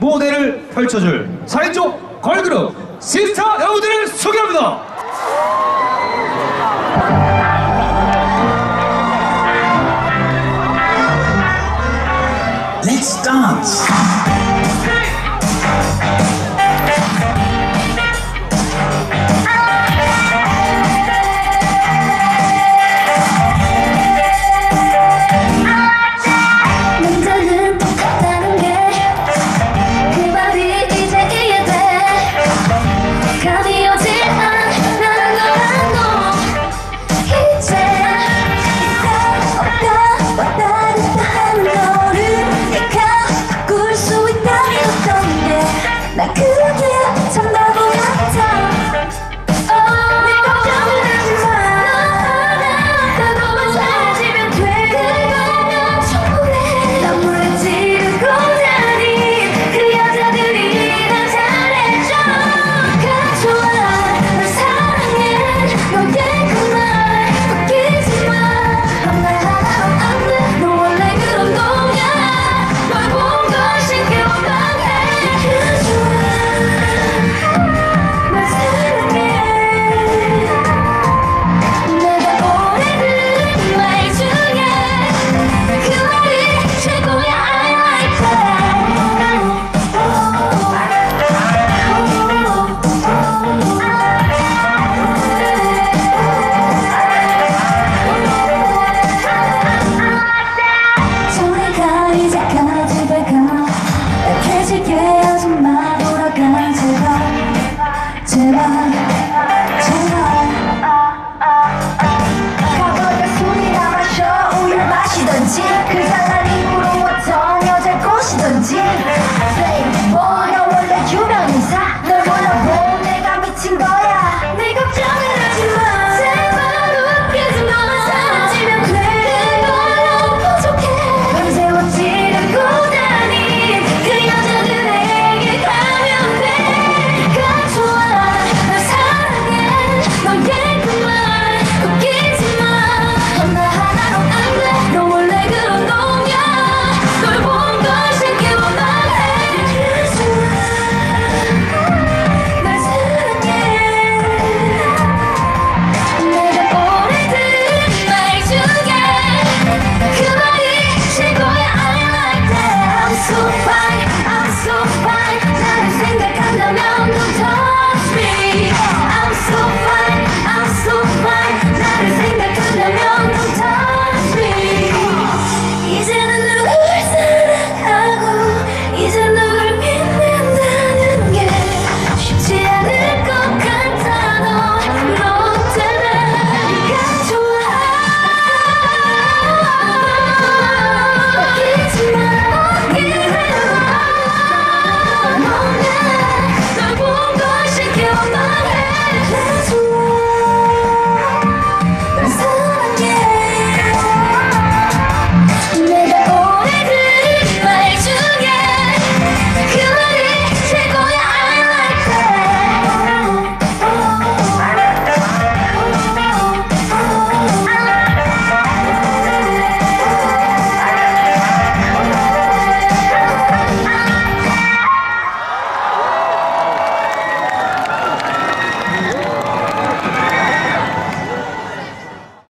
무대를 펼쳐줄 4인조 걸그룹 시스타 여우들을 소개합니다. Let's dance. 아, 아, 아, 가보다 술이나 마셔 우유 마시던지.